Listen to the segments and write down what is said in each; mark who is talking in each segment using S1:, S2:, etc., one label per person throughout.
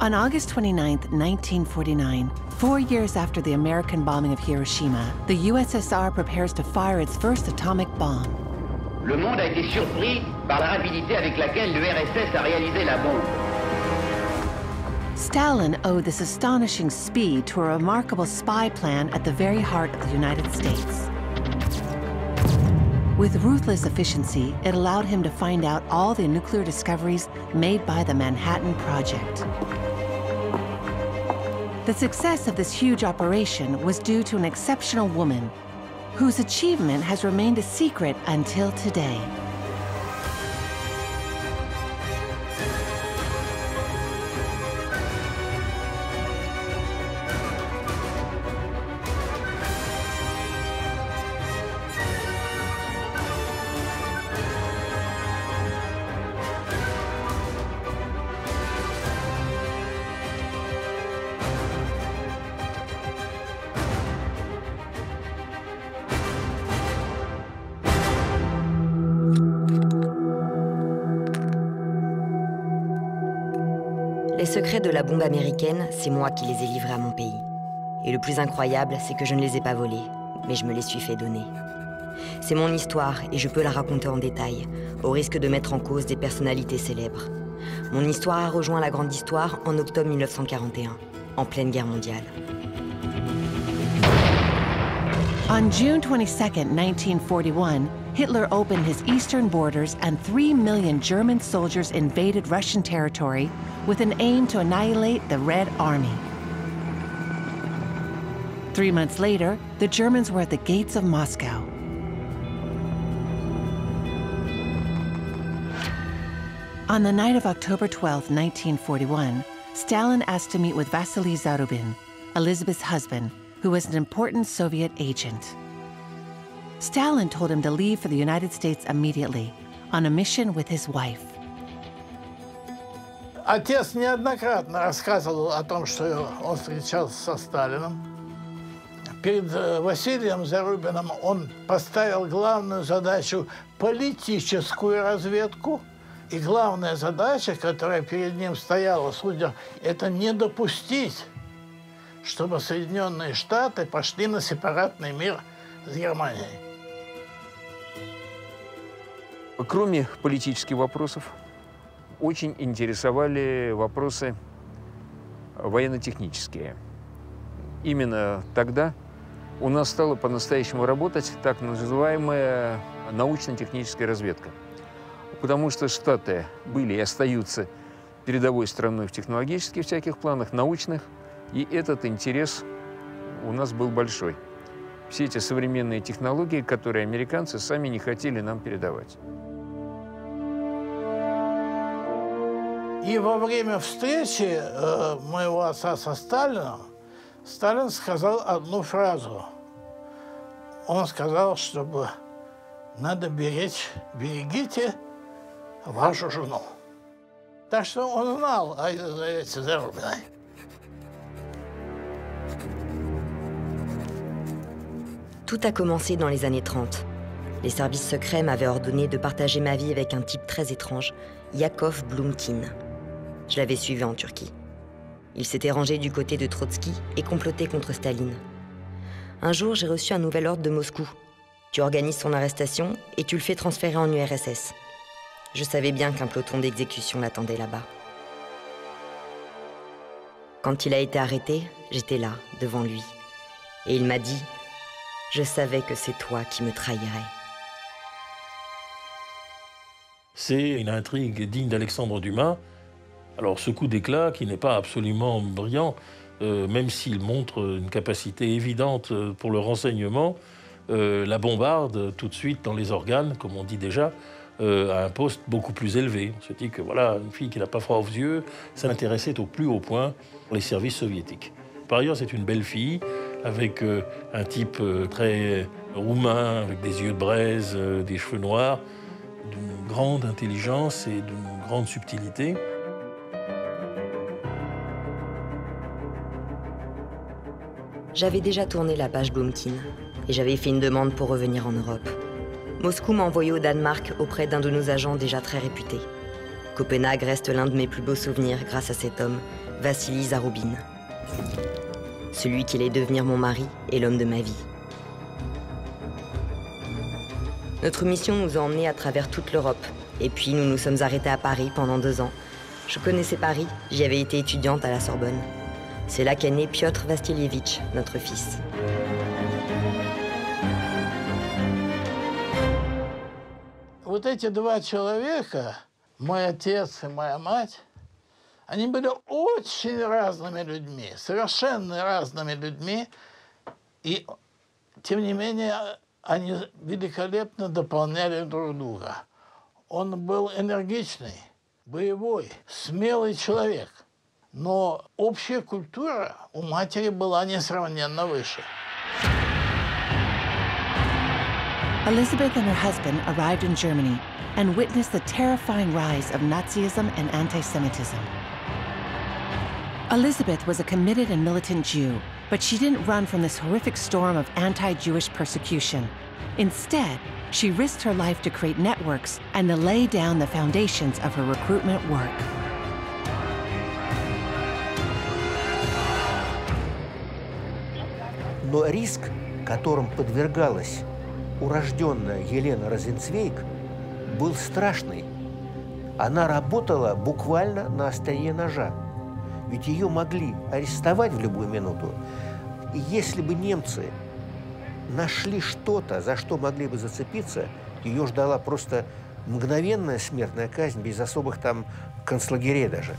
S1: On August 29, 1949, four years after the American bombing of Hiroshima, the USSR prepares to fire its first atomic bomb.
S2: Le monde a été surpris par la rapidité avec laquelle l'URSS a réalisé la bombe.
S1: Stalin owed this astonishing speed to a remarkable spy plan at the very heart of the United States. With ruthless efficiency, it allowed him to find out all the nuclear discoveries made by the Manhattan Project. The success of this huge operation was due to an exceptional woman whose achievement has remained a secret until today.
S3: Secrets de la bombe américaine, c'est moi qui les ai livrés à mon pays. Et le plus incroyable, c'est que je ne les ai pas volés, mais je me les suis fait donner. C'est mon histoire et je peux la raconter en détail, au risque de mettre en cause des personnalités célèbres. Mon histoire a rejoint la grande histoire en octobre 1941, en pleine guerre mondiale.
S1: On June 22, 1941, Hitler opened his eastern borders and three million German soldiers invaded Russian territory with an aim to annihilate the Red Army. Three months later, the Germans were at the gates of Moscow. On the night of October 12, 1941, Stalin asked to meet with Vasily Zarubin, Elizabeth's husband, who was an important Soviet agent. Stalin told him to leave for the United States immediately on a mission with his wife.
S4: Отец неоднократно рассказывал о том, что он встречался со Сталином. Перед э, Василием Зарубиным он поставил главную задачу – политическую разведку. И главная задача, которая перед ним стояла, судя, это не допустить, чтобы Соединенные Штаты пошли на сепаратный мир с Германией.
S5: Кроме политических вопросов, очень интересовали вопросы военно-технические. Именно тогда у нас стала по-настоящему работать так называемая научно-техническая разведка. Потому что Штаты были и остаются передовой страной в технологических всяких планах, научных, и этот интерес у нас был большой. Все эти современные технологии, которые американцы сами не хотели нам передавать.
S4: И во время встречи э, моего отца со Сталином Сталин сказал одну фразу. Он сказал, чтобы надо беречь, берегите вашу жену. Так что он знал о Елизавете Зарубиной.
S3: Tout a commencé dans les années 30. Les services secrets m'avaient ordonné de partager ma vie avec un type très étrange, Yakov Blumkin. Je l'avais suivi en Turquie. Il s'était rangé du côté de Trotsky et complotait contre Staline. Un jour, j'ai reçu un nouvel ordre de Moscou. Tu organises son arrestation et tu le fais transférer en URSS. Je savais bien qu'un peloton d'exécution l'attendait là-bas. Quand il a été arrêté, j'étais là, devant lui. Et il m'a dit Je savais que c'est toi qui me trahirais.
S6: C'est une intrigue digne d'Alexandre Dumas. Alors ce coup d'éclat, qui n'est pas absolument brillant, euh, même s'il montre une capacité évidente euh, pour le renseignement, euh, la bombarde tout de suite dans les organes, comme on dit déjà, à un poste beaucoup plus élevé. On se dit que voilà, une fille qui n'a pas froid aux yeux, ça intéressait au plus haut point les services soviétiques. Par ailleurs, c'est une belle fille, avec euh, un type euh, très roumain, avec des yeux de braise, euh, des cheveux noirs, d'une grande intelligence et d'une grande subtilité.
S3: J'avais déjà tourné la page Blumkin et j'avais fait une demande pour revenir en Europe. Moscou m'a envoyé au Danemark auprès d'un de nos agents déjà très réputés. Copenhague reste l'un de mes plus beaux souvenirs grâce à cet homme, Vassili Zaroubine Celui qui allait devenir mon mari et l'homme de ma vie. Notre mission nous a emmenés à travers toute l'Europe. Et puis nous nous sommes arrêtés à Paris pendant deux ans. Je connaissais Paris, j'y avais été étudiante à la Sorbonne. C'est là qu'est né Piotr Vastilievitch, notre fils.
S4: Вот эти два человека, мой отец и моя мать, Они были очень разными людьми, совершенно разными людьми, и тем не менее они великолепно дополняли друг друга. Он был энергичный, боевой, смелый человек, но общая культура у матери была несравненно выше.
S1: Elizabeth and her husband arrived in Germany and witnessed the terrifying rise of Nazism and anti Semitism. Elizabeth was a committed and militant Jew, but she didn't run from this horrific storm of anti Jewish persecution. Instead, she risked her life to create networks and to lay down the foundations of her recruitment work.
S7: Но риск, которым подвергалась урожденная Елена Розенцвейк, был страшный. Она работала буквально на острие ножа. Ведь ее могли арестовать в любую минуту. И если бы немцы нашли что-то, за что могли бы зацепиться, ее ждала просто мгновенная смертная казнь, без особых там концлагерей даже.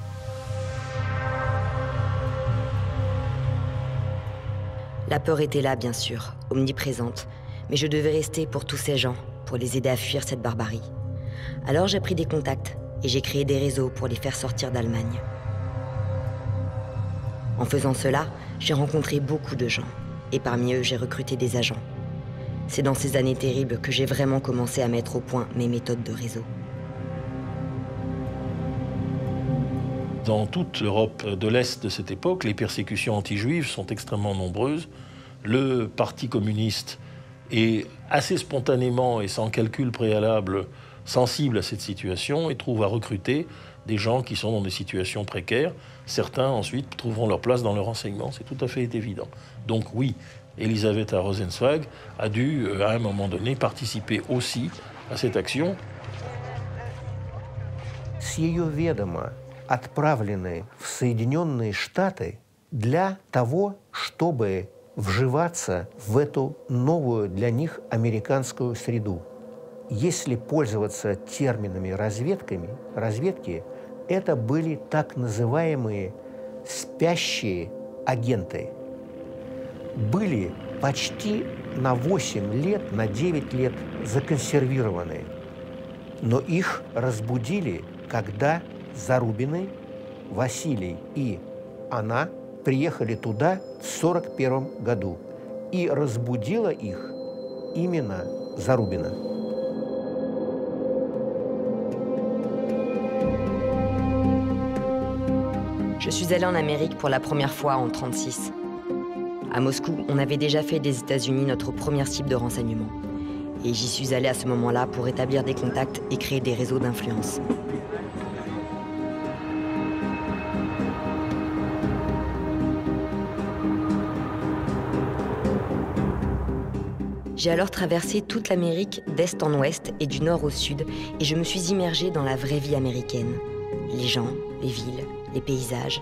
S3: La peur était là, bien sûr, omniprésente, mais je devais rester pour tous ces gens, pour les aider à fuir cette barbarie. Alors j'ai pris des contacts et j'ai créé des réseaux pour les faire sortir d'Allemagne. En faisant cela, j'ai rencontré beaucoup de gens, et parmi eux, j'ai recruté des agents. C'est dans ces années terribles que j'ai vraiment commencé à mettre au point mes méthodes de réseau.
S6: Dans toute l'Europe de l'Est de cette époque, les persécutions anti-juives sont extrêmement nombreuses. Le Parti communiste est assez spontanément et sans calcul préalable sensible à cette situation et trouve à recruter des gens qui sont dans des situations précaires. Certains ensuite trouveront leur place dans le renseignement, c'est tout à fait évident. Donc oui, Elisabetta Rosenzweig a dû, euh, à un moment donné, participer aussi à cette action.
S7: С ее ведома отправлены в Соединенные Штаты для того, чтобы вживаться в эту новую для них американскую среду. Если пользоваться терминами разведками, разведки, это были так называемые спящие агенты. Были почти на 8 лет, на 9 лет законсервированы. Но их разбудили, когда Зарубины, Василий и она приехали туда в 1941 году. И разбудила их именно Зарубина.
S3: Je suis allée en Amérique pour la première fois en 1936. À Moscou, on avait déjà fait des États-Unis notre première cible de renseignement. Et j'y suis allée à ce moment-là pour établir des contacts et créer des réseaux d'influence. J'ai alors traversé toute l'Amérique d'est en ouest et du nord au sud et je me suis immergée dans la vraie vie américaine. Les gens, les villes, les paysages.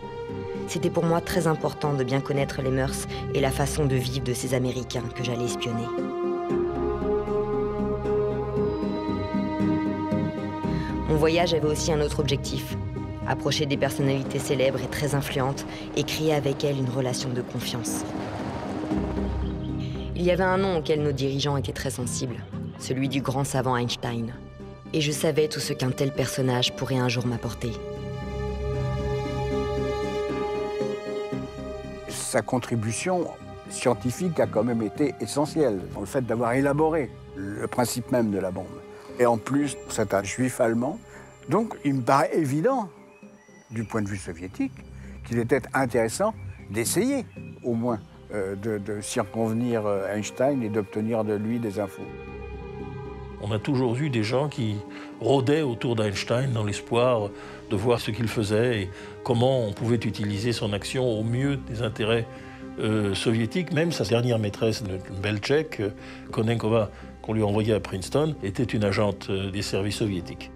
S3: C'était pour moi très important de bien connaître les mœurs et la façon de vivre de ces Américains que j'allais espionner. Mon voyage avait aussi un autre objectif, approcher des personnalités célèbres et très influentes et créer avec elles une relation de confiance. Il y avait un nom auquel nos dirigeants étaient très sensibles, celui du grand savant Einstein. Et je savais tout ce qu'un tel personnage pourrait un jour m'apporter.
S8: Sa contribution scientifique a quand même été essentielle, le fait d'avoir élaboré le principe même de la bombe. Et en plus, c'est un juif allemand. Donc il me paraît évident, du point de vue soviétique, qu'il était intéressant d'essayer, au moins, euh, de, de circonvenir euh, Einstein et d'obtenir de lui des infos.
S6: On a toujours eu des gens qui rôdaient autour d'Einstein dans l'espoir de voir ce qu'il faisait et comment on pouvait utiliser son action au mieux des intérêts euh, soviétiques. Même sa dernière maîtresse, une belle tchèque, euh, Konenkova, qu'on lui envoyait à Princeton, était une agente euh, des services soviétiques.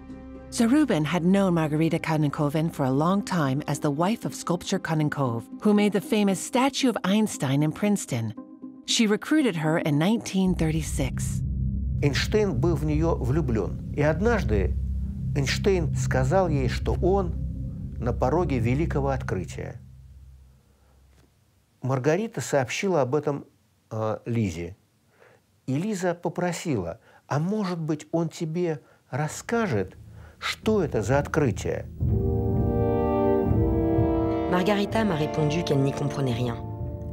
S1: Zarubin had known Margarita Konenkoven for a long time as the wife of sculptor Konenkov, who made the famous statue of Einstein in Princeton. She recruited her in 1936.
S7: Эйнштейн был в нее влюблен. И однажды Эйнштейн сказал ей, что он на пороге великого открытия. Маргарита сообщила об этом э, Лизе. И Лиза попросила, а может быть он тебе расскажет, что это за открытие?
S3: Margarita m'a répondu qu'elle n'y comprenait rien.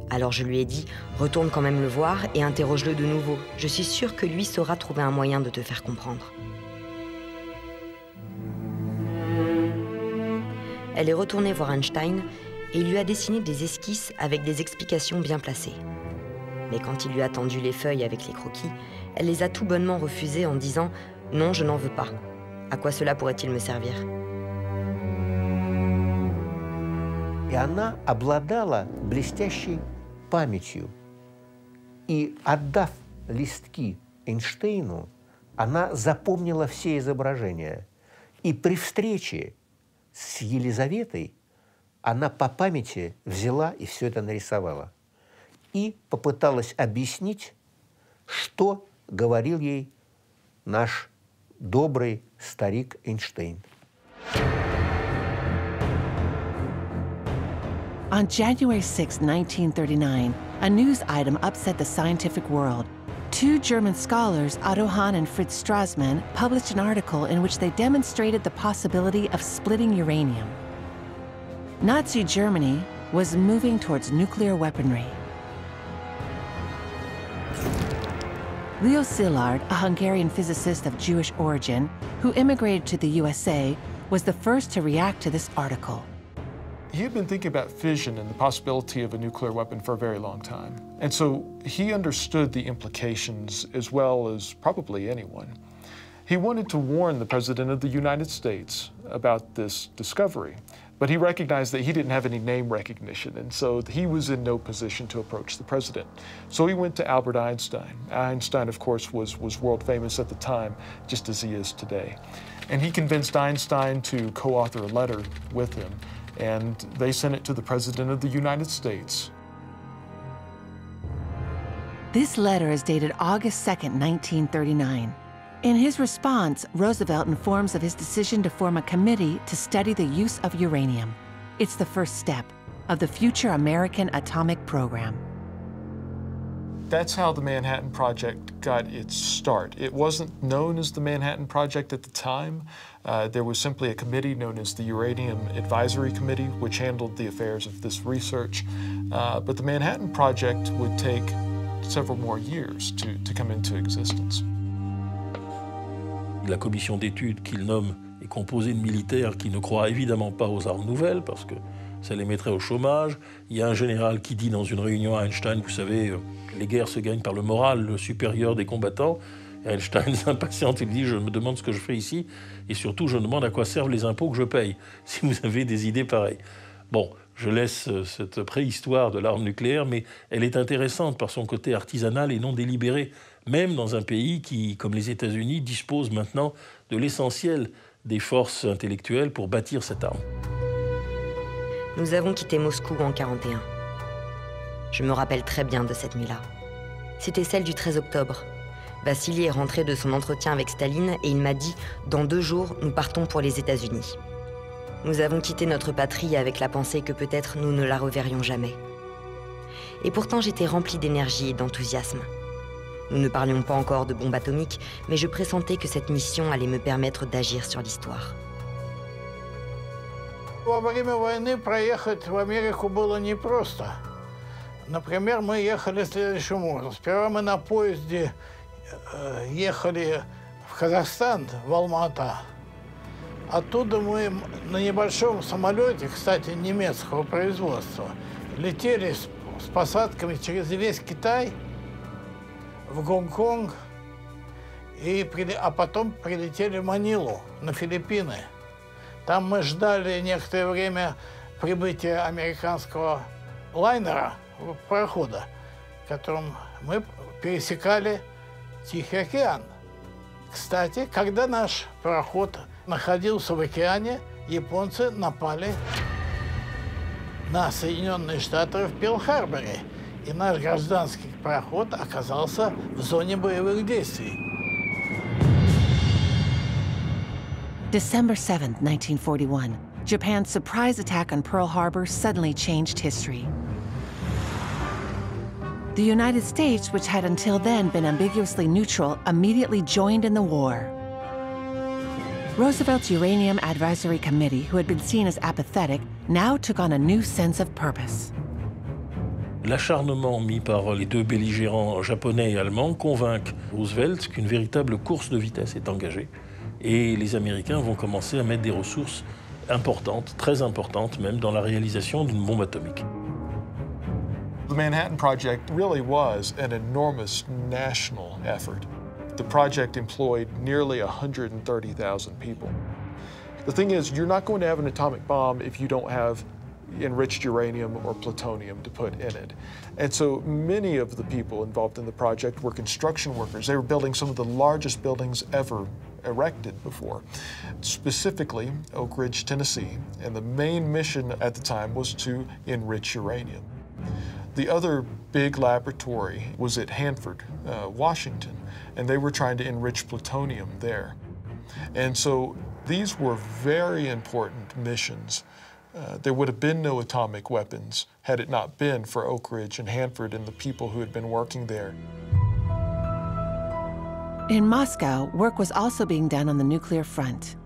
S3: Alors je lui ai dit, retourne quand même le voir et interroge-le de nouveau. Je suis sûre que lui saura trouver un moyen de te faire comprendre. Elle est retournée voir Einstein et lui a dessiné des esquisses avec des explications bien placées. Mais quand il lui a tendu les feuilles avec les croquis, elle les a tout bonnement refusées en disant ⁇ Non, je n'en veux pas. À quoi cela pourrait-il me servir ?⁇
S7: И она обладала блестящей памятью. И отдав листки Эйнштейну, она запомнила все изображения. И при встрече с Елизаветой она по памяти взяла и все это нарисовала. И попыталась объяснить, что говорил ей наш добрый старик Эйнштейн.
S1: On January 6, 1939, a news item upset the scientific world. Two German scholars, Otto Hahn and Fritz Strassmann, published an article in which they demonstrated the possibility of splitting uranium. Nazi Germany was moving towards nuclear weaponry. Leo Szilard, a Hungarian physicist of Jewish origin who immigrated to the USA, was the first to react to this article.
S9: He had been thinking about fission and the possibility of a nuclear weapon for a very long time. And so he understood the implications as well as probably anyone. He wanted to warn the President of the United States about this discovery, but he recognized that he didn't have any name recognition, and so he was in no position to approach the President. So he went to Albert Einstein. Einstein, of course, was, was world famous at the time, just as he is today. And he convinced Einstein to co author a letter with him and they sent it to the President of the United States.
S1: This letter is dated August 2, 1939. In his response, Roosevelt informs of his decision to form a committee to study the use of uranium. It's the first step of the future American atomic program.
S9: That's how the Manhattan Project got its start. It wasn't known as the Manhattan Project at the time. Uh, there was simply a committee known as the Uranium Advisory Committee, which handled the affairs of this research. Uh, but the Manhattan Project would take several more years to, to come into existence.
S6: La commission d'études qu'il nomme est composée de militaires qui ne croient évidemment pas aux armes nouvelles parce que ça les mettrait au chômage. Il y a un général qui dit dans une réunion à Einstein, vous savez, euh, les guerres se gagnent par le moral supérieur des combattants. Et Einstein s'impatiente, il dit, je me demande ce que je fais ici, et surtout je me demande à quoi servent les impôts que je paye, si vous avez des idées pareilles. Bon, je laisse euh, cette préhistoire de l'arme nucléaire, mais elle est intéressante par son côté artisanal et non délibéré, même dans un pays qui, comme les États-Unis, dispose maintenant de l'essentiel des forces intellectuelles pour bâtir cette arme.
S3: Nous avons quitté Moscou en 41. Je me rappelle très bien de cette nuit-là. C'était celle du 13 octobre. Vassili est rentré de son entretien avec Staline et il m'a dit Dans deux jours, nous partons pour les États-Unis. Nous avons quitté notre patrie avec la pensée que peut-être nous ne la reverrions jamais. Et pourtant, j'étais remplie d'énergie et d'enthousiasme. Nous ne parlions pas encore de bombes atomiques, mais je pressentais que cette mission allait me permettre d'agir sur l'histoire.
S4: Во время войны проехать в Америку было непросто. Например, мы ехали следующим образом. Сперва мы на поезде э, ехали в Казахстан, в Алмата. Оттуда мы на небольшом самолете, кстати, немецкого производства, летели с, с посадками через весь Китай в Гонконг. И, а потом прилетели в Манилу, на Филиппины. Там мы ждали некоторое время прибытия американского лайнера, парохода, которым мы пересекали Тихий океан. Кстати, когда наш пароход находился в океане, японцы напали на Соединенные Штаты в Перл-Харборе. И наш гражданский пароход оказался в зоне боевых действий.
S1: December 7, 1941, Japan's surprise attack on Pearl Harbor suddenly changed history. The United States, which had until then been ambiguously neutral, immediately joined in the war. Roosevelt's Uranium Advisory Committee, who had been seen as apathetic, now took on a new sense of purpose.
S6: L'acharnement mis par les deux belligérants japonais et allemands convainc Roosevelt qu'une véritable course de vitesse est engagée et les Américains vont commencer à mettre des ressources importantes, très importantes même, dans la réalisation d'une bombe atomique.
S9: The Manhattan Project really was an enormous national effort. The project employed nearly 130,000 people. The thing is, you're not going to have an atomic bomb if you don't have enriched uranium or plutonium to put in it. And so many of the people involved in the project were construction workers. They were building some of the largest buildings ever erected before, specifically Oak Ridge, Tennessee. And the main mission at the time was to enrich uranium. The other big laboratory was at Hanford, uh, Washington, and they were trying to enrich plutonium there. And so these were very important missions. Uh, there would have been no atomic weapons had it not been for Oak Ridge and Hanford and the people who had been working there.
S1: In Moscow, work was also being done on the nuclear front.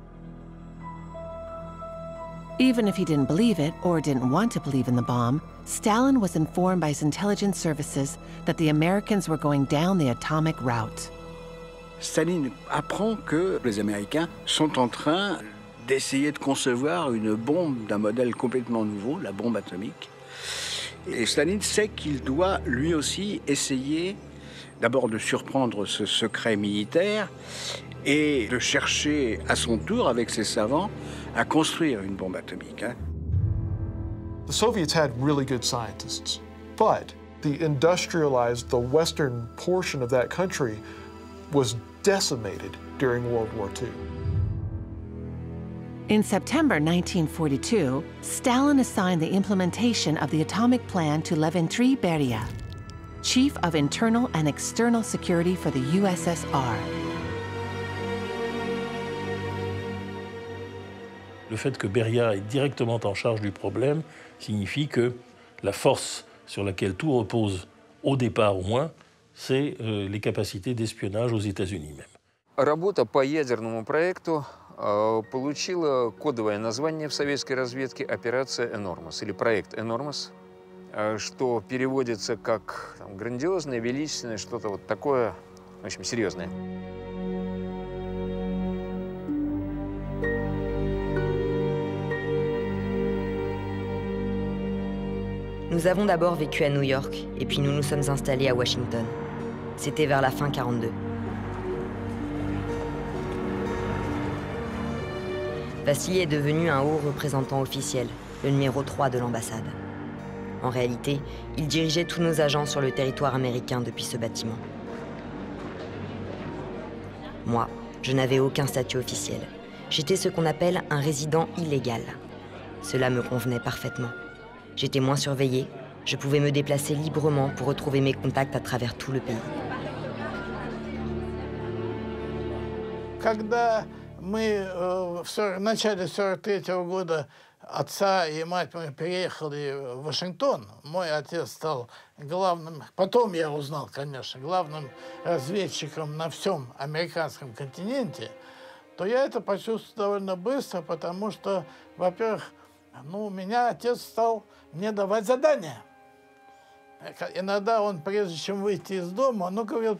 S1: Even if he didn't believe it or didn't want to believe in the bomb, Stalin was informed by his intelligence services that the Americans were going down the atomic route.
S8: Staline apprend que les Américains sont en train d'essayer de concevoir une bombe d'un modèle complètement nouveau, la bombe atomique. Et Staline sait qu'il doit lui aussi essayer d'abord de surprendre ce secret militaire et de chercher à son tour avec ses savants à construire une bombe atomique. Hein.
S9: The Soviets had really good scientists, but the industrialized, the western portion of that country was decimated during World War II.
S1: In September 1942, Stalin assigned the implementation of the atomic plan to Lavrentiy Beria, Chief of Internal and External Security for the USSR.
S6: Le fait que Beria est directement en charge du problème signifie que la force sur laquelle tout repose, au départ au moins, c'est euh, les capacités d'espionnage aux États-Unis même.
S5: Работа по ядерному проекту э, получила кодовое название в советской разведке «Операция «Энормос» или «Проект «Энормос», э, что переводится как там, грандиозное, величественное, что-то вот такое, в общем, серьезное.
S3: Nous avons d'abord vécu à New York et puis nous nous sommes installés à Washington. C'était vers la fin 42. Vassili est devenu un haut représentant officiel, le numéro 3 de l'ambassade. En réalité, il dirigeait tous nos agents sur le territoire américain depuis ce bâtiment. Moi, je n'avais aucun statut officiel. J'étais ce qu'on appelle un résident illégal. Cela me convenait parfaitement. J'étais moins surveillée, je pouvais me déplacer librement pour retrouver mes contacts à travers tout le pays.
S4: Когда мы э, в 40, начале 43 -го года отца и мать мы переехали в Вашингтон, мой отец стал главным, потом я узнал, конечно, главным разведчиком на всем американском континенте, то я это почувствовал довольно быстро, потому что, во-первых, ну, меня отец стал мне давать задания. Иногда он, прежде чем выйти из дома, он говорил,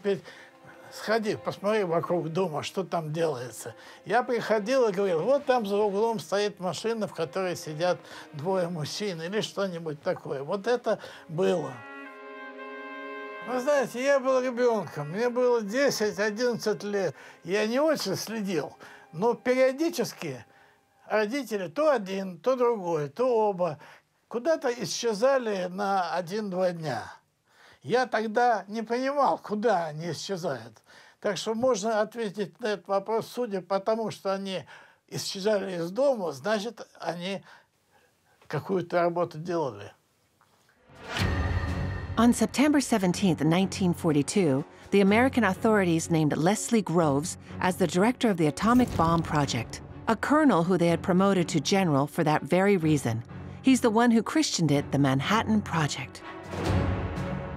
S4: сходи, посмотри вокруг дома, что там делается. Я приходил и говорил, вот там за углом стоит машина, в которой сидят двое мужчин или что-нибудь такое. Вот это было. Вы знаете, я был ребенком, мне было 10-11 лет. Я не очень следил, но периодически родители то один, то другой, то оба куда-то исчезали на один-два дня. Я тогда не понимал, куда они исчезают. Так что можно ответить на этот вопрос, судя по тому, что они исчезали из дома, значит, они какую-то работу делали.
S1: On September 17, 1942, the American authorities named Leslie Groves as the director of the atomic bomb project, a colonel who they had promoted to general for that very reason. He's the one who christened it the Manhattan Project.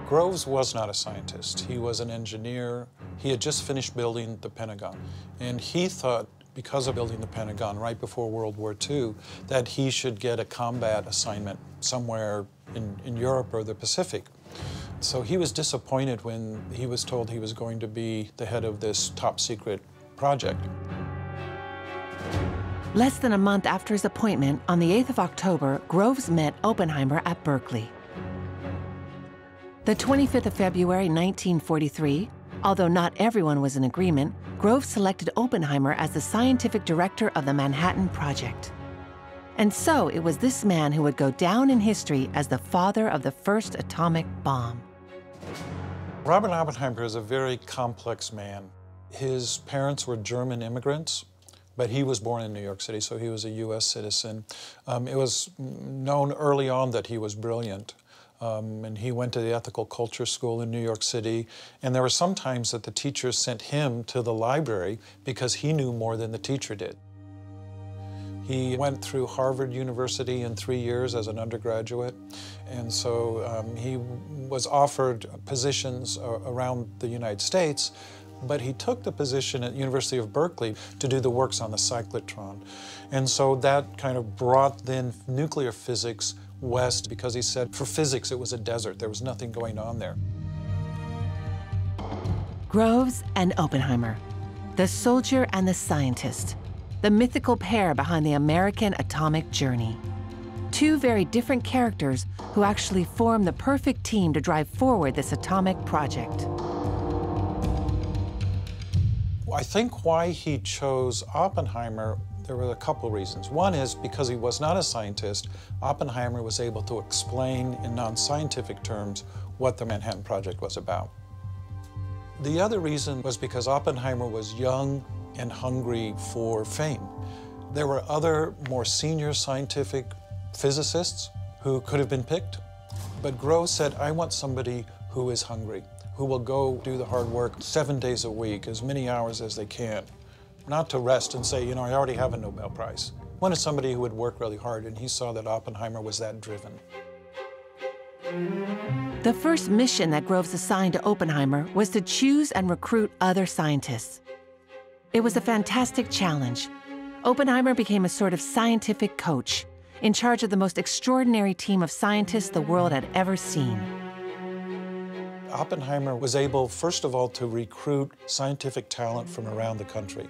S10: Groves was not a scientist. He was an engineer. He had just finished building the Pentagon. And he thought, because of building the Pentagon right before World War II, that he should get a combat assignment somewhere in, in Europe or the Pacific. So he was disappointed when he was told he was going to be the head of this top secret project.
S1: Less than a month after his appointment, on the 8th of October, Groves met Oppenheimer at Berkeley. The 25th of February 1943, although not everyone was in agreement, Groves selected Oppenheimer as the scientific director of the Manhattan Project. And so it was this man who would go down in history as the father of the first atomic bomb.
S10: Robert Oppenheimer is a very complex man. His parents were German immigrants, but he was born in New York City, so he was a U.S. citizen. Um, it was known early on that he was brilliant. Um, and he went to the ethical culture school in New York City. And there were some times that the teachers sent him to the library because he knew more than the teacher did. He went through Harvard University in three years as an undergraduate, and so um, he was offered positions around the United States, but he took the position at University of Berkeley to do the works on the cyclotron. And so that kind of brought then nuclear physics west because he said for physics it was a desert, there was nothing going on there.
S1: Groves and Oppenheimer, the soldier and the scientist the mythical pair behind the American atomic journey. Two very different characters who actually form the perfect team to drive forward this atomic project.
S10: I think why he chose Oppenheimer, there were a couple reasons. One is because he was not a scientist, Oppenheimer was able to explain in non-scientific terms what the Manhattan Project was about. The other reason was because Oppenheimer was young, and hungry for fame. There were other more senior scientific physicists who could have been picked, but Groves said, I want somebody who is hungry, who will go do the hard work seven days a week, as many hours as they can, not to rest and say, you know, I already have a Nobel Prize. I wanted somebody who would work really hard, and he saw that Oppenheimer was that driven.
S1: The first mission that Groves assigned to Oppenheimer was to choose and recruit other scientists. It was a fantastic challenge. Oppenheimer became a sort of scientific coach, in charge of the most extraordinary team of scientists the world had ever seen.
S10: Oppenheimer was able, first of all, to recruit scientific talent from around the country.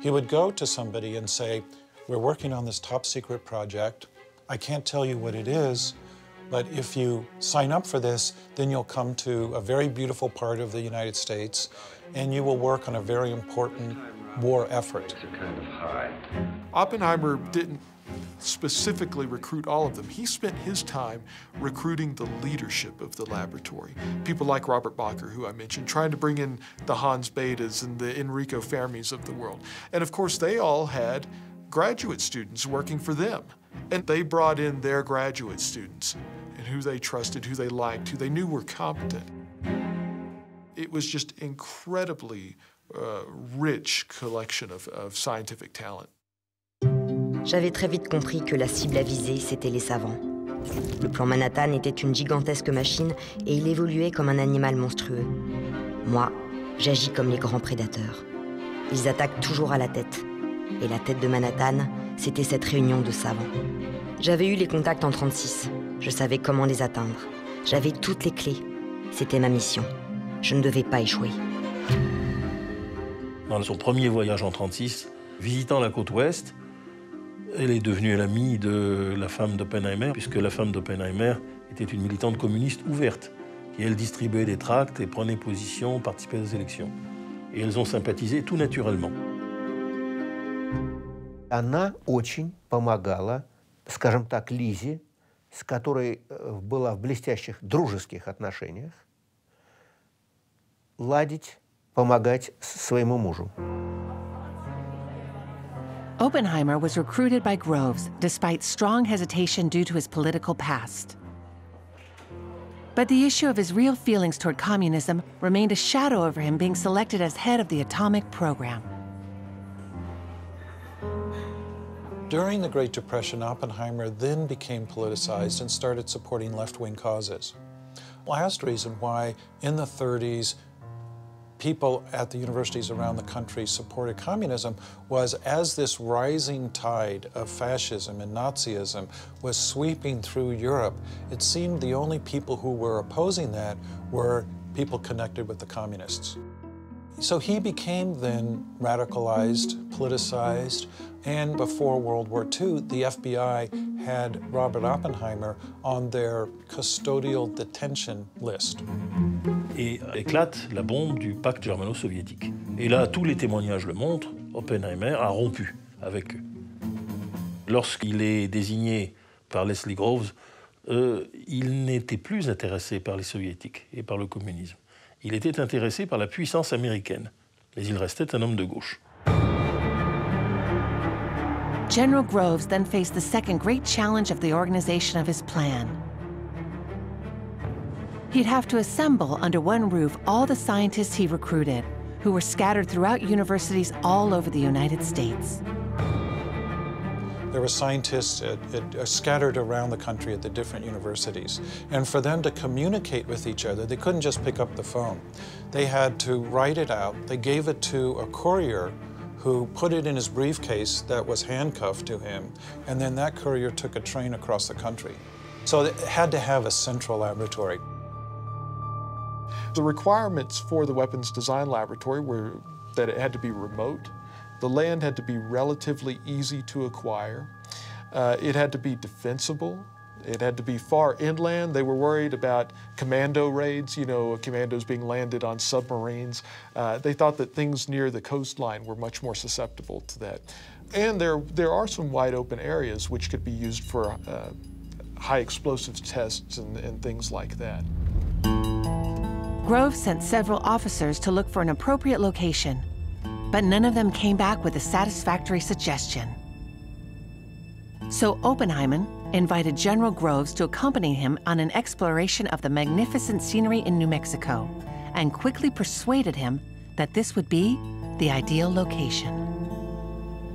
S10: He would go to somebody and say, We're working on this top secret project. I can't tell you what it is, but if you sign up for this, then you'll come to a very beautiful part of the United States and you will work on a very important war effort.
S9: Oppenheimer didn't specifically recruit all of them. He spent his time recruiting the leadership of the laboratory. People like Robert Bacher, who I mentioned, trying to bring in the Hans Bethes and the Enrico Fermis of the world. And of course, they all had graduate students working for them. And they brought in their graduate students and who they trusted, who they liked, who they knew were competent. It was just incredibly uh, rich collection of, of scientific talent.
S3: J'avais très vite compris que la cible à viser, c'était les savants. Le plan Manhattan était une gigantesque machine et il évoluait comme un animal monstrueux. Moi, j'agis comme les grands prédateurs. Ils attaquent toujours à la tête. Et la tête de Manhattan, c'était cette réunion de savants. J'avais eu les contacts en 36. Je savais comment les atteindre. J'avais toutes les clés. C'était ma mission. Je ne devais pas échouer.
S6: Dans son premier voyage en 36, visitant la côte ouest, elle est devenue l'amie de la femme d'Oppenheimer, puisque la femme d'Oppenheimer était une militante communiste ouverte, Et elles distribuaient des tracts et prenaient position, participaient aux élections. Et elles ont sympathisé tout naturellement.
S7: Она очень помогала, скажем так, Лизе, с которой э, была в блестящих дружеских отношениях, ладить, помогать своему мужу.
S1: Oppenheimer was recruited by Groves despite strong hesitation due to his political past. But the issue of his real feelings toward communism remained a shadow over him being selected as head of the atomic program.
S10: During the Great Depression, Oppenheimer then became politicized and started supporting left-wing causes. Last reason why in the 30s people at the universities around the country supported communism was as this rising tide of fascism and Nazism was sweeping through Europe, it seemed the only people who were opposing that were people connected with the communists. So he became then radicalized, politicized, and before World War II, the FBI had Robert Oppenheimer on their custodial detention list.
S6: Et éclate la bombe du pacte germano-soviétique. Et là, tous les témoignages le montrent, Oppenheimer a rompu avec eux. Lorsqu'il est désigné par Leslie Groves, euh, il n'était plus intéressé par les soviétiques et par le communisme. Il était intéressé par la puissance américaine, mais il restait un homme de gauche.
S1: General Groves then faced the second great challenge of the organization of his plan. He'd have to assemble under one roof all the scientists he recruited, who were scattered throughout universities all over the United States.
S10: There were scientists at, at, uh, scattered around the country at the different universities. And for them to communicate with each other, they couldn't just pick up the phone. They had to write it out. They gave it to a courier who put it in his briefcase that was handcuffed to him, and then that courier took a train across the country. So it had to have a central laboratory.
S9: The requirements for the weapons design laboratory were that it had to be remote, the land had to be relatively easy to acquire, uh, it had to be defensible, it had to be far inland. They were worried about commando raids, you know, commandos being landed on submarines. Uh, they thought that things near the coastline were much more susceptible to that. And there, there are some wide open areas which could be used for uh, high explosives tests and, and things like that.
S1: Grove sent several officers to look for an appropriate location, but none of them came back with a satisfactory suggestion. So Oppenheimer invited General Groves to accompany him on an exploration of the magnificent scenery in New Mexico and quickly persuaded him that this would be the ideal location.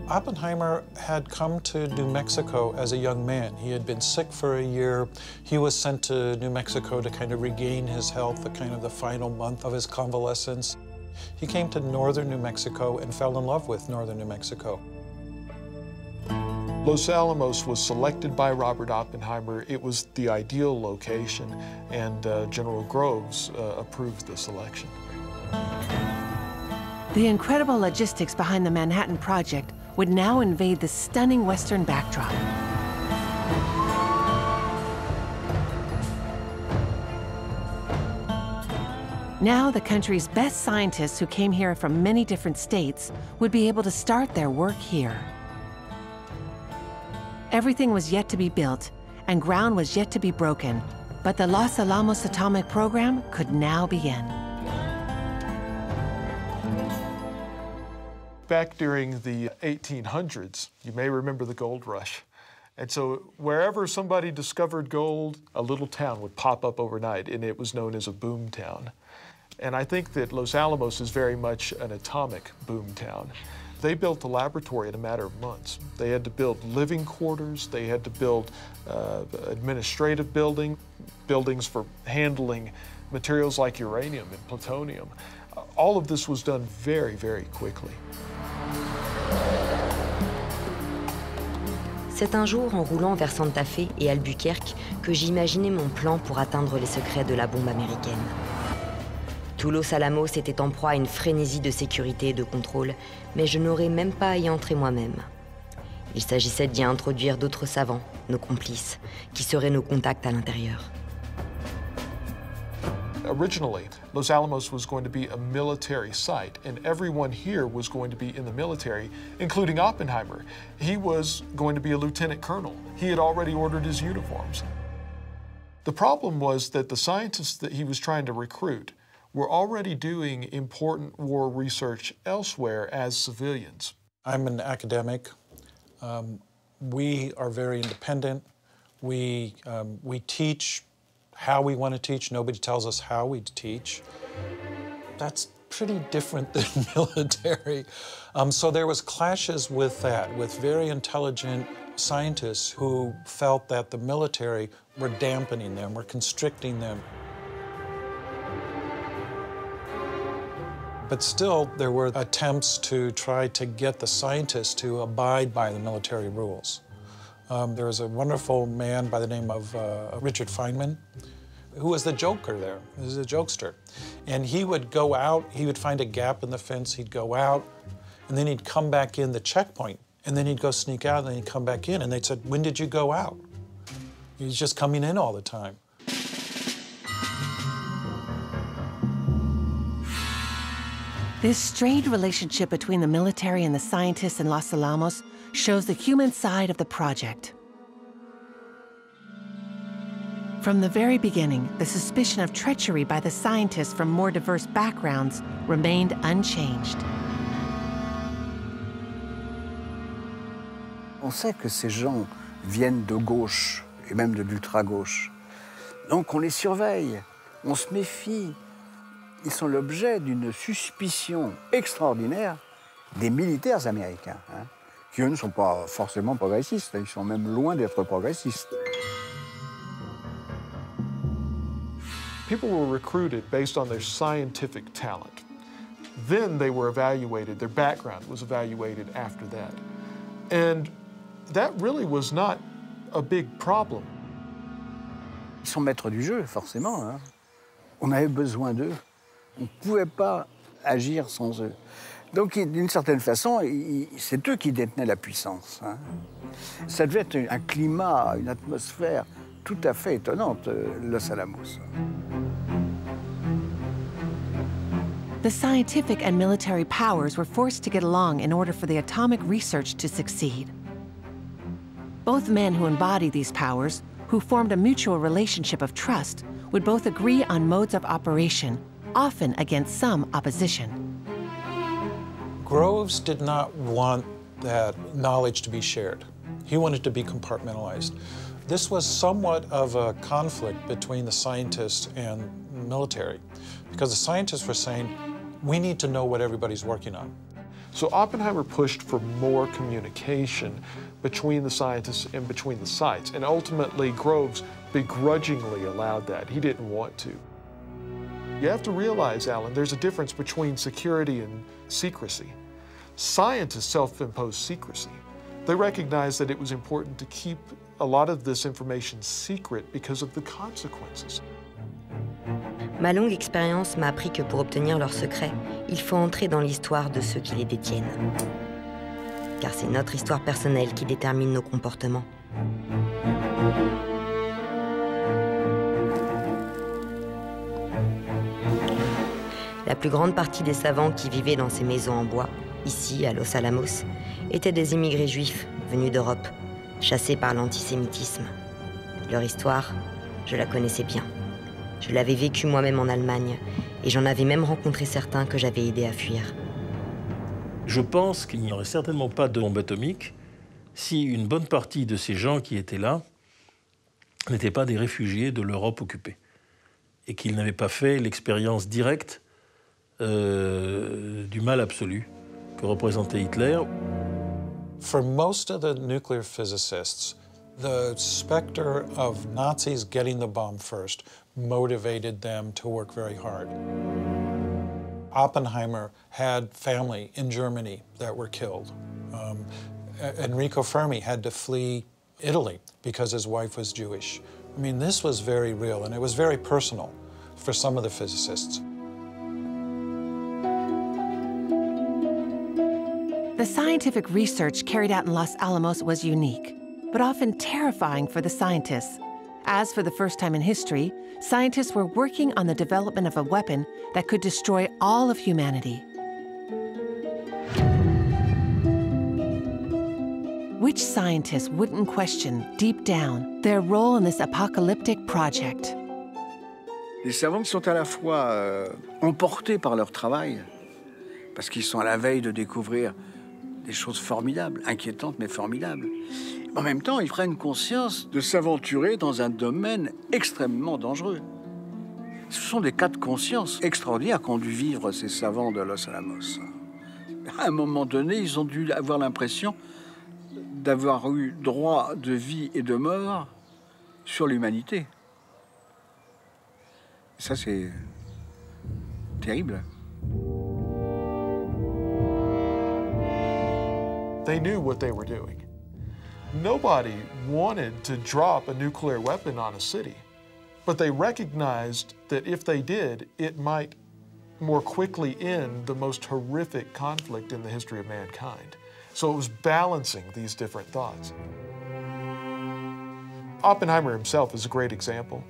S10: Oppenheimer had come to New Mexico as a young man. He had been sick for a year. He was sent to New Mexico to kind of regain his health, the kind of the final month of his convalescence. He came to northern New Mexico and fell in love with northern New Mexico.
S9: Los Alamos was selected by Robert Oppenheimer. It was the ideal location, and uh, General Groves uh, approved the selection.
S1: The incredible logistics behind the Manhattan Project would now invade the stunning Western backdrop. Now, the country's best scientists who came here from many different states would be able to start their work here. Everything was yet to be built, and ground was yet to be broken, but the Los Alamos atomic program could now begin.
S9: Back during the 1800s, you may remember the gold rush. And so wherever somebody discovered gold, a little town would pop up overnight, and it was known as a boom town. And I think that Los Alamos is very much an atomic boom town. They built the laboratory in a matter of months. They had to build living quarters, they had to build uh, administrative building, buildings for handling materials like uranium and plutonium. All of this was done very, very quickly.
S3: C'est un jour en roulant vers Santa Fe et Albuquerque que j'imaginais mon plan pour atteindre les secrets de la bombe américaine. Tout Los Alamos était en proie à une frénésie de sécurité et de contrôle, mais je n'aurais même pas à y entrer moi-même. Il s'agissait d'y introduire d'autres savants, nos complices, qui seraient nos contacts à l'intérieur.
S9: Originally, Los Alamos was going to be a military site, and everyone here was going to be in the military, including Oppenheimer. He was going to be a lieutenant colonel. He had already ordered his uniforms. The problem was that the scientists that he was trying to recruit were already doing important war research elsewhere as civilians.
S10: I'm an academic. Um, we are very independent. We, um, we teach how we want to teach. Nobody tells us how we teach. That's pretty different than military. Um, so there was clashes with that, with very intelligent scientists who felt that the military were dampening them, were constricting them. But still, there were attempts to try to get the scientists to abide by the military rules. Um, there was a wonderful man by the name of uh, Richard Feynman, who was the joker there. He was a jokester. And he would go out, he would find a gap in the fence, he'd go out, and then he'd come back in the checkpoint, and then he'd go sneak out, and then he'd come back in, and they'd said, when did you go out? He's just coming in all the time.
S1: This strained relationship between the military and the scientists in Los Alamos shows the human side of the project. From the very beginning, the suspicion of treachery by the scientists from more diverse backgrounds remained unchanged.
S8: On sait que ces gens viennent de gauche et même de l'ultra-gauche. Donc on les surveille, on se méfie. Ils sont l'objet d'une suspicion extraordinaire des militaires américains, hein, qui eux ne sont pas forcément progressistes, ils sont même loin d'être progressistes.
S9: People were recruited based on their scientific talent. Then they were evaluated, their background was evaluated after that. And that really was not a big problem.
S8: Ils sont maîtres du jeu, forcément. hein. On avait besoin d'eux. On ne pouvait pas agir sans eux. Donc, d'une certaine façon, c'est eux qui détenaient la puissance. hein. Ça devait être un climat, une atmosphère tout à fait étonnante, euh, Los Alamos.
S1: The scientific and military powers were forced to get along in order for the atomic research to succeed. Both men who embodied these powers, who formed a mutual relationship of trust, would both agree on modes of operation, often against some opposition.
S10: Groves did not want that knowledge to be shared. He wanted to be compartmentalized. This was somewhat of a conflict between the scientists and military because the scientists were saying, we need to know what everybody's working on.
S9: So Oppenheimer pushed for more communication between the scientists and between the sites. And ultimately, Groves begrudgingly allowed that. He didn't want to. You have to realize, Alan, there's a difference between security and secrecy. Scientists self imposed secrecy. They recognized that it was important to keep a lot of this information secret because of the consequences.
S3: Ma longue expérience m'a appris que pour obtenir leurs secrets, il faut entrer dans l'histoire de ceux qui les détiennent. Car c'est notre histoire personnelle qui détermine nos comportements. La plus grande partie des savants qui vivaient dans ces maisons en bois, ici à Los Alamos, étaient des immigrés juifs venus d'Europe, chassés par l'antisémitisme. Leur histoire, je la connaissais bien. Je l'avais vécue moi-même en Allemagne et j'en avais même rencontré certains que j'avais aidés à fuir.
S6: Je pense qu'il n'y aurait certainement pas de bombe atomique si une bonne partie de ces gens qui étaient là n'étaient pas des réfugiés de l'Europe occupée et qu'ils n'avaient pas fait l'expérience directe euh, du mal absolu que représentait Hitler.
S10: For most of the nuclear physicists, the specter of Nazis getting the bomb first motivated them to work very hard. Oppenheimer had family in Germany that were killed. Um, Enrico Fermi had to flee Italy because his wife was Jewish. I mean, this was very real, and it was very personal for some of the physicists.
S1: The scientific research carried out in Los Alamos was unique, but often terrifying for the scientists, As for the first time in history, scientists were working on the development of a weapon that could destroy all of humanity. Which scientists wouldn't question, deep down, their role in this apocalyptic project?
S8: Les savants sont à la fois euh, emportés par leur travail, parce qu'ils sont à la veille de découvrir des choses formidables, inquiétantes mais formidables. En même temps, ils prennent conscience de s'aventurer dans un domaine extrêmement dangereux. Ce sont des cas de conscience extraordinaires qu'ont dû vivre ces savants de Los Alamos. À un moment donné, ils ont dû avoir l'impression d'avoir eu droit de vie et de mort sur l'humanité. Ça, c'est terrible.
S9: They knew what they were doing. Nobody wanted to drop a nuclear weapon on a city, but they recognized that if they did, it might more quickly end the most horrific conflict in the history of mankind. So it was balancing these different thoughts. Oppenheimer himself is a great example.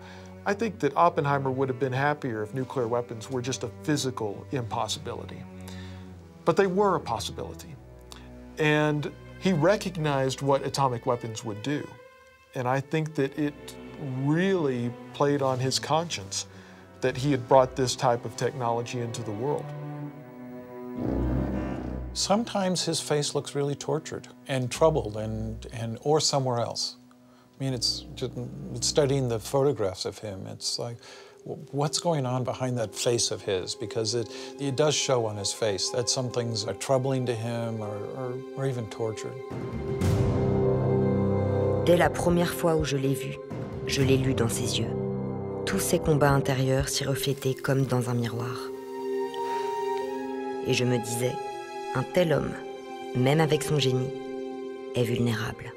S9: I think that Oppenheimer would have been happier if nuclear weapons were just a physical impossibility. But they were a possibility. And he recognized what atomic weapons would do. And I think that it really played on his conscience that he had brought this type of technology into the world.
S10: Sometimes his face looks really tortured and troubled and, and or somewhere else. I mean, it's just it's studying the photographs of him. It's like, what's going on behind that face of his? Because it, it does show on his face that some things are troubling to him or, or, or even tortured.
S3: Dès la première fois où je l'ai vu, je l'ai lu dans ses yeux. Tous ses combats intérieurs s'y reflétaient comme dans un miroir. Et je me disais, un tel homme, même avec son génie, est vulnérable.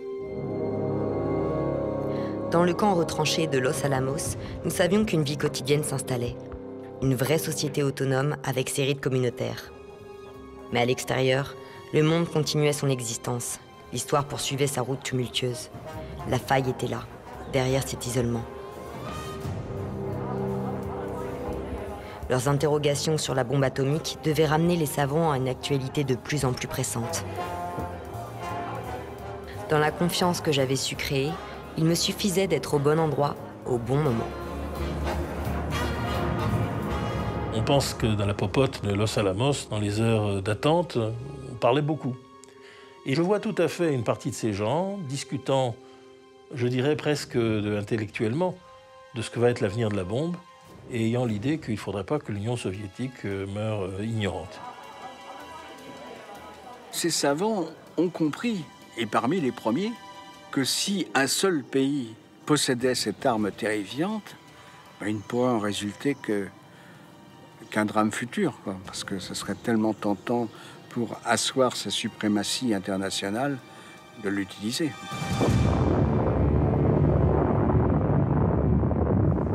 S3: Dans le camp retranché de Los Alamos, nous savions qu'une vie quotidienne s'installait. Une vraie société autonome avec ses rites communautaires. Mais à l'extérieur, le monde continuait son existence. L'histoire poursuivait sa route tumultueuse. La faille était là, derrière cet isolement. Leurs interrogations sur la bombe atomique devaient ramener les savants à une actualité de plus en plus pressante. Dans la confiance que j'avais su créer, il me suffisait d'être au bon endroit, au bon moment.
S6: On pense que dans la popote de Los Alamos, dans les heures d'attente, on parlait beaucoup. Et je vois tout à fait une partie de ces gens discutant, je dirais presque intellectuellement, de ce que va être l'avenir de la bombe, et ayant l'idée qu'il ne faudrait pas que l'Union soviétique meure ignorante.
S8: Ces savants ont compris, et parmi les premiers, que si un seul pays possédait cette arme terrifiante, ben, il ne pourrait en résulter qu'un drame futur, parce que ce serait tellement tentant pour asseoir sa suprématie internationale de l'utiliser.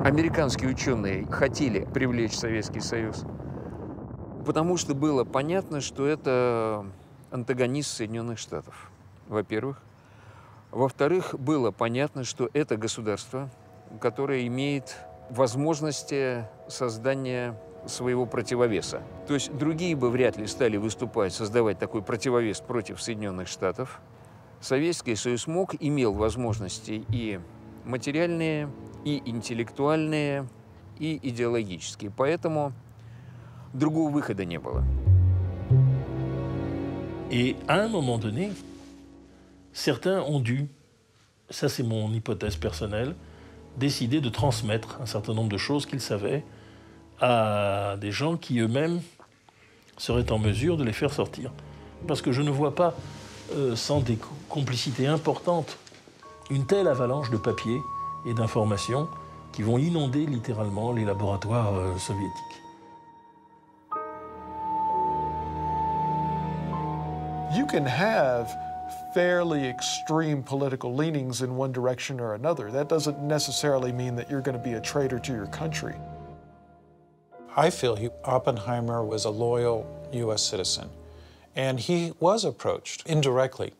S5: Американские ученые хотели привлечь Советский Союз, потому что было понятно, что это антагонист Соединенных Штатов, во-первых. Во-вторых, было понятно, что это государство, которое имеет возможности создания своего противовеса. То есть другие бы вряд ли стали выступать, создавать такой противовес против Соединенных Штатов. Советский Союз мог, имел возможности и материальные, и интеллектуальные, и идеологические. Поэтому другого выхода не было.
S6: И à un moment donné, certains ont dû, ça c'est mon hypothèse personnelle, décider de transmettre un certain nombre de choses qu'ils savaient à des gens qui eux-mêmes seraient en mesure de les faire sortir. Parce que je ne vois pas, euh, sans des complicités importantes, une telle avalanche de papier et d'informations qui vont inonder littéralement les laboratoires euh, soviétiques.
S9: Fairly extreme political leanings in one direction or another. That doesn't necessarily mean that you're going to be a traitor to your country.
S10: I feel he, Oppenheimer was a loyal U.S. citizen, and he was approached indirectly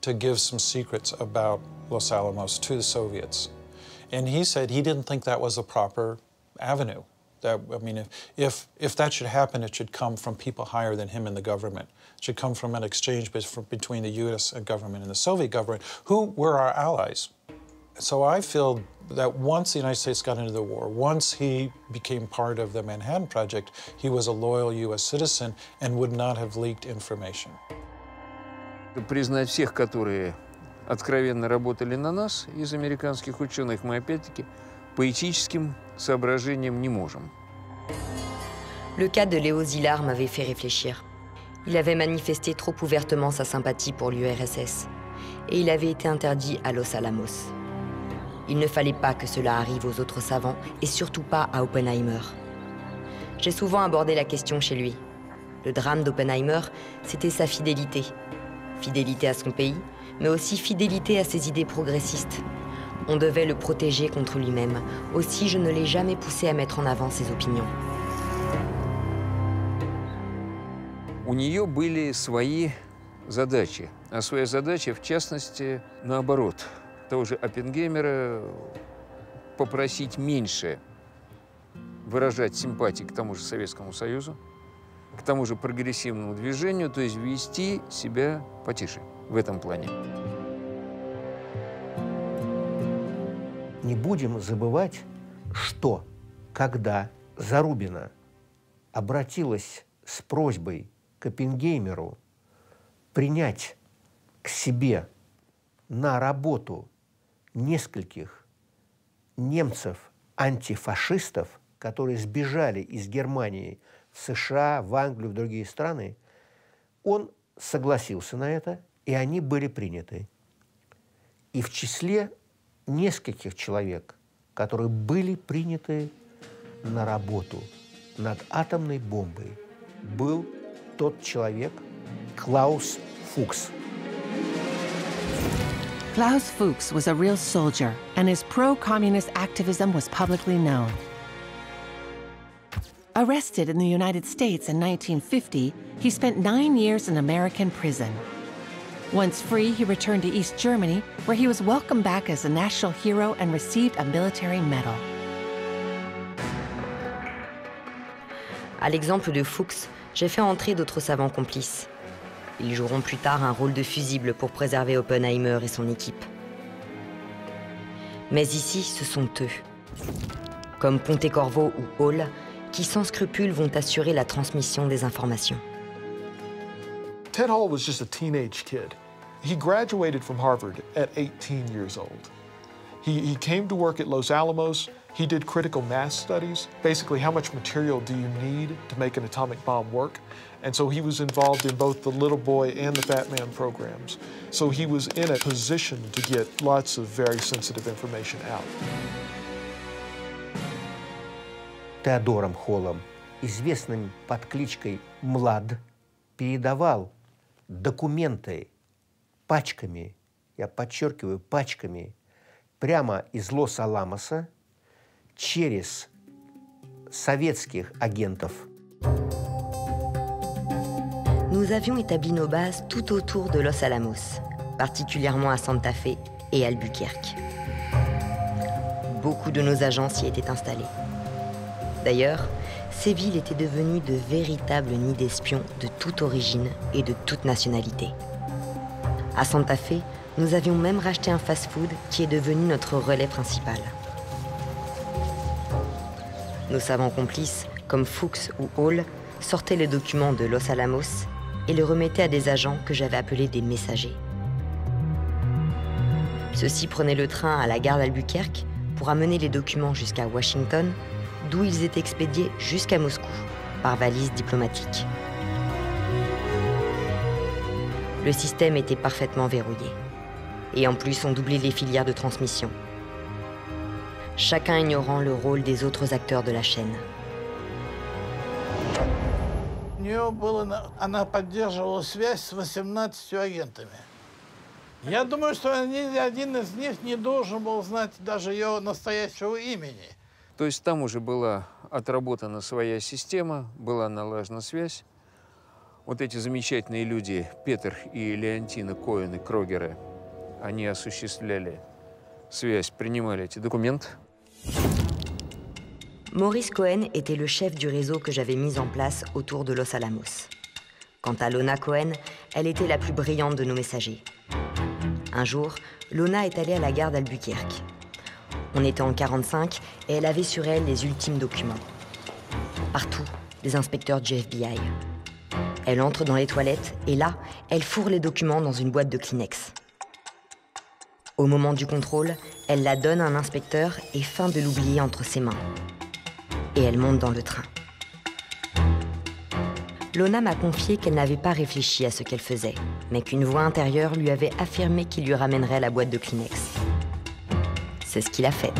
S10: to give some secrets about Los Alamos to the Soviets. And he said he didn't think that was a proper avenue. That, I mean, if, if, if that should happen, it should come from people higher than him in the government. It should come from an exchange between the US government and the Soviet government, who were our allies. So I feel that once the United States got into the war, once he became part of the Manhattan Project, he was a loyal U.S. citizen and would not have leaked information.
S5: Признать всех, которые откровенно работали на нас из американских ученых, мы опять-таки по этическим соображениям не можем.
S3: Le cas de Léo Szilard m'avait fait réfléchir. Il avait manifesté trop ouvertement sa sympathie pour l'URSS et il avait été interdit à Los Alamos. Il ne fallait pas que cela arrive aux autres savants et surtout pas à Oppenheimer. J'ai souvent abordé la question chez lui. Le drame d'Oppenheimer, c'était sa fidélité. Fidélité à son pays, mais aussi fidélité à ses idées progressistes. On devait le protéger contre lui-même. Aussi, je ne l'ai jamais poussé à mettre en avant ses opinions.
S5: У нее были свои задачи. А свои задачи, в частности, наоборот, того же Оппенгеймера попросить меньше выражать симпатии к тому же Советскому Союзу, к тому же прогрессивному движению, то есть вести себя потише в этом плане.
S7: Не будем забывать, что когда Зарубина обратилась с просьбой к Оппенгеймеру принять к себе на работу нескольких немцев-антифашистов, которые сбежали из Германии в США, в Англию, в другие страны, он согласился на это, и они были приняты. И в числе нескольких человек, которые были приняты на работу над атомной бомбой, был тот человек Клаус Фукс –
S1: Klaus Fuchs was a real soldier, and his pro communist activism was publicly known. Arrested in the United States in 1950, he spent nine years in American prison. Once free, he returned to East Germany, where he was welcomed back as a national hero and received a military medal.
S3: À l'exemple de Fuchs, j'ai fait entrer d'autres savants complices. Ils joueront plus tard un rôle de fusible pour préserver Oppenheimer et son équipe. Mais ici, ce sont eux, comme Pontecorvo ou Hall, qui sans scrupules vont assurer la transmission des informations.
S9: Ted Hall was just a teenage kid. He graduated from Harvard at 18 years old. He, he came to work at Los Alamos. He did critical mass studies. Basically, how much material do you need to make an atomic bomb work? And so he was involved in both the Little Boy and the Fat Man programs. So he was in a position to get lots of very sensitive information out.
S7: Теодором Холлом, известным под кличкой Млад, передавал документы пачками, я подчеркиваю, пачками, прямо из Лос-Аламоса через советских агентов –
S3: nous avions établi nos bases tout autour de Los Alamos, particulièrement à Santa Fe et Albuquerque. Beaucoup de nos agents y étaient installés. D'ailleurs, ces villes étaient devenues de véritables nids d'espions de toute origine et de toute nationalité. À Santa Fe, nous avions même racheté un fast-food qui est devenu notre relais principal. Nos savants complices, comme Fuchs ou Hall, sortaient les documents de Los Alamos et le remettait à des agents que j'avais appelés des messagers. Ceux-ci prenaient le train à la gare d'Albuquerque pour amener les documents jusqu'à Washington, d'où ils étaient expédiés jusqu'à Moscou par valise diplomatique. Le système était parfaitement verrouillé. Et en plus, on doublait les filières de transmission. Chacun ignorant le rôle des autres acteurs de la chaîne.
S4: У нее было, она поддерживала связь с 18 агентами. Я думаю, что ни один из них не должен был знать даже ее настоящего имени.
S5: То есть там уже была отработана своя система, была налажена связь. Вот эти замечательные люди, Петр и Леонтина Коэн и Крогеры, они осуществляли связь принимали эти документы.
S3: Maurice Cohen était le chef du réseau que j'avais mis en place autour de Los Alamos. Quant à Lona Cohen, elle était la plus brillante de nos messagers. Un jour, Lona est allée à la gare d'Albuquerque. On était en 45 et elle avait sur elle les ultimes documents. Partout, des inspecteurs du FBI. Elle entre dans les toilettes et là, elle fourre les documents dans une boîte de Kleenex. Au moment du contrôle, elle la donne à un inspecteur et feint de l'oublier entre ses mains. Et elle monte dans le train. Lona m'a confié qu'elle n'avait pas réfléchi à ce qu'elle faisait, mais qu'une voix intérieure lui avait affirmé qu'il lui ramènerait la boîte de Kleenex. C'est ce qu'il a fait.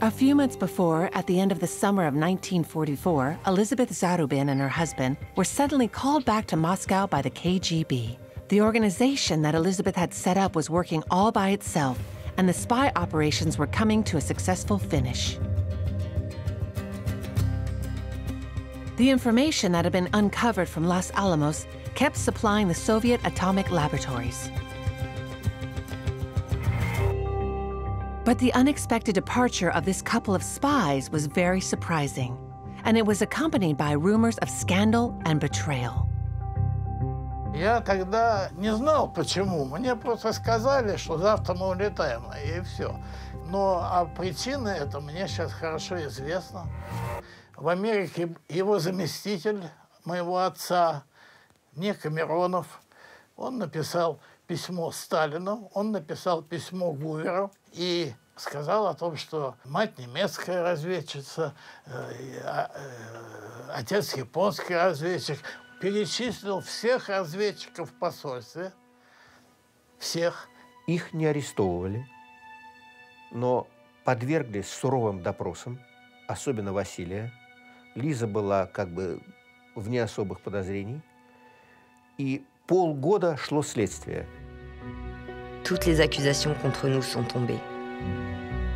S1: A few months before, at the end of the summer of 1944, Elizabeth Zarubin and her husband were suddenly called back to Moscow by the KGB. The organization that Elizabeth had set up was working all by itself, and the spy operations were coming to a successful finish. The information that had been uncovered from Los Alamos kept supplying the Soviet atomic laboratories. But the unexpected departure of this couple of spies was very surprising, and it was accompanied by rumors of scandal and betrayal.
S4: Я тогда не знал, почему. Мне просто сказали, что завтра мы улетаем, и все. Но а причина это мне сейчас хорошо известна. В Америке его заместитель моего отца, некий Миронов, он написал письмо Сталину, он написал письмо Гуверу и сказал о том, что мать немецкая разведчица, э, э, отец японский разведчик, перечислил всех разведчиков в посольстве, всех.
S7: Их не арестовывали, но подверглись суровым допросам, особенно Василия. Лиза была как бы вне особых подозрений. И полгода шло следствие.
S3: Toutes les accusations contre nous sont tombées.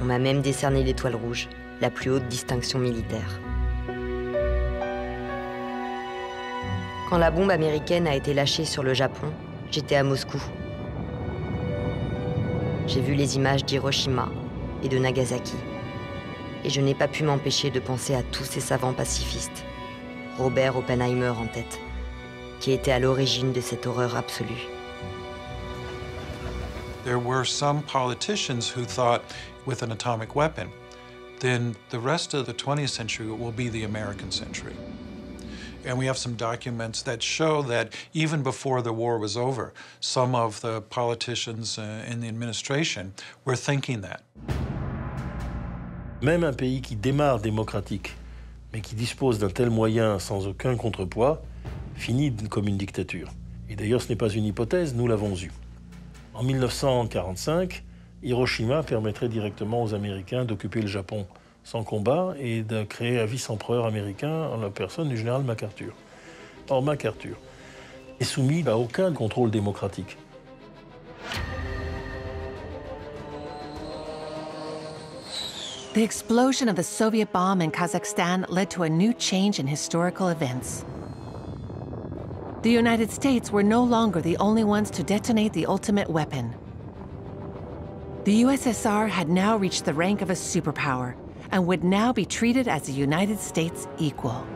S3: On m'a même décerné l'étoile rouge, la plus haute distinction militaire. Quand la bombe américaine a été lâchée sur le Japon, j'étais à Moscou. J'ai vu les images d'Hiroshima et de Nagasaki. Et je n'ai pas pu m'empêcher de penser à tous ces savants pacifistes, Robert Oppenheimer en tête, qui étaient à l'origine de cette horreur absolue.
S10: There were some politicians who thought with an atomic weapon, then the rest of the 20th century will be the American century. And we have some documents that show that even before the war was over, some of the politicians uh, in the administration were thinking that.
S6: Même un pays qui démarre démocratique, mais qui dispose d'un tel moyen sans aucun contrepoids, finit comme une dictature. Et d'ailleurs, ce n'est pas une hypothèse, nous l'avons eu. En 1945, Hiroshima permettrait directement aux Américains d'occuper le Japon sans combat et de créer un vice-empereur américain en la personne du général MacArthur. Or, MacArthur est soumis à aucun contrôle démocratique.
S1: The explosion of the Soviet bomb in Kazakhstan led to a new change in historical events. The United States were no longer the only ones to detonate the ultimate weapon. The USSR had now reached the rank of a superpower and would now be treated as a United States equal.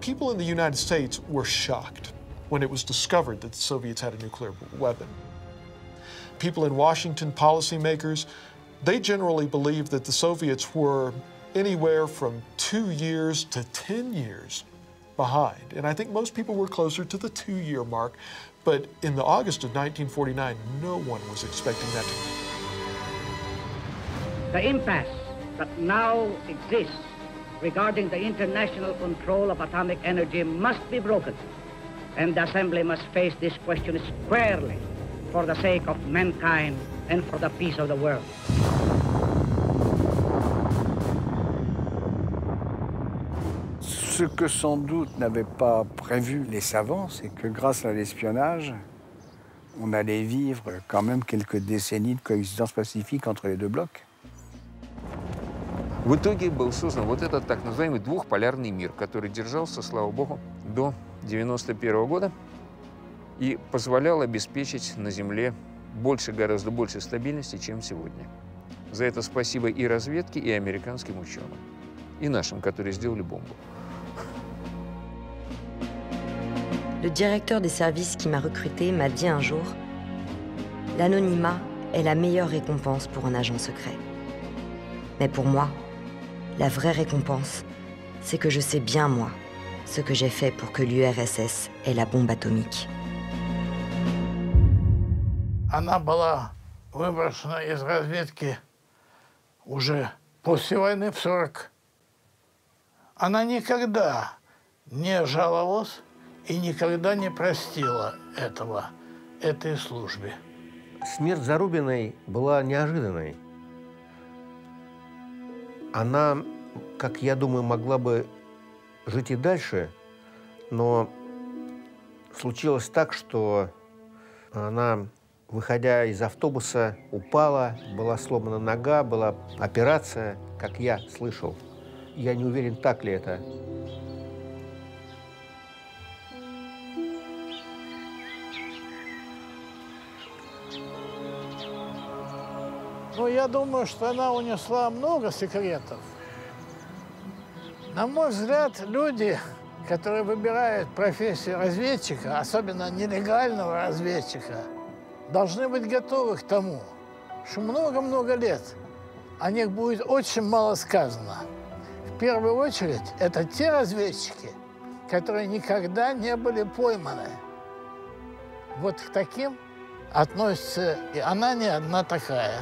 S9: People in the United States were shocked when it was discovered that the Soviets had a nuclear weapon. People in Washington, policymakers, they generally believed that the Soviets were anywhere from two years to 10 years behind. And I think most people were closer to the two year mark. But in the August of 1949, no one was expecting that to.
S11: The impasse that now exists regarding the international control of atomic energy must be broken. And the Assembly must face this question squarely for the sake of mankind and for the peace of the world.
S8: Ce que sans doute n'avaient pas prévu les savants, c'est que grâce à l'espionnage, on allait vivre quand même quelques décennies de coexistence pacifique entre les deux blocs.
S5: В итоге был создан вот этот так называемый двухполярный мир, который держался, слава богу, до 91 года и позволял обеспечить на Земле больше, гораздо больше стабильности, чем сегодня. За это спасибо и разведке, и американским ученым, и нашим, которые сделали бомбу.
S3: Le directeur des services qui m'a recruté m'a dit un jour L'anonymat est la meilleure récompense pour un agent secret. Mais pour moi, la vraie récompense, c'est que je sais bien, moi, ce que j'ai fait pour que l'URSS ait la bombe atomique.
S4: Она была выброшена из разведки уже после войны в 40. Она никогда не жаловалась и никогда не простила этого, этой службе.
S7: Смерть Зарубиной была неожиданной. Она, как я думаю, могла бы жить и дальше, но случилось так, что она выходя из автобуса, упала, была сломана нога, была операция, как я слышал. Я не уверен, так ли это.
S4: Ну, я думаю, что она унесла много секретов. На мой взгляд, люди, которые выбирают профессию разведчика, особенно нелегального разведчика, должны быть готовы к тому, что много-много лет о них будет очень мало сказано. В первую очередь, это те разведчики, которые никогда не были пойманы. Вот к таким относится и она не одна такая.